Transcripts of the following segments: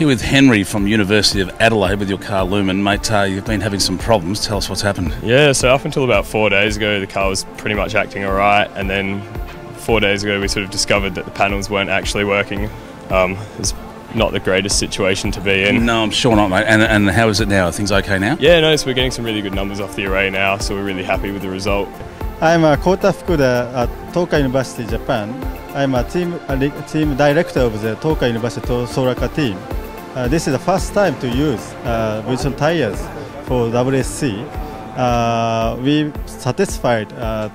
Here with Henry from University of Adelaide with your car Lumen. Mate, uh, you've been having some problems. Tell us what's happened. Yeah, so up until about four days ago, the car was pretty much acting all right, and then four days ago, we sort of discovered that the panels weren't actually working. Um, it's not the greatest situation to be in. No, I'm sure not, mate. And, and how is it now? Are things okay now? Yeah, no, so we're getting some really good numbers off the array now, so we're really happy with the result. I'm uh, Kota Fukuda at Tokai University, Japan. I'm a team, a team director of the Tokai University solar car team. Uh, this is the first time to use uh, Bridgestone tires for WSC. Uh, we satisfied uh,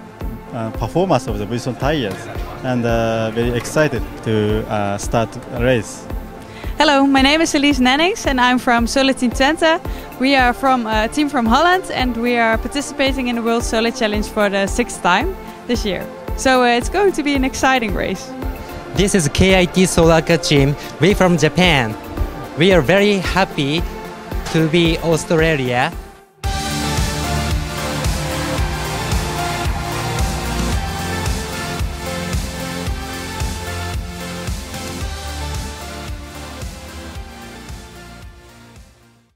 uh, performance of the Bridgestone tires and uh, very excited to uh, start a race. Hello, my name is Elise Nennings and I'm from Solar Team Twente. We are from a team from Holland and we are participating in the World Solar Challenge for the sixth time this year. So uh, it's going to be an exciting race. This is KIT Solar Car team. We from Japan. We are very happy to be Australia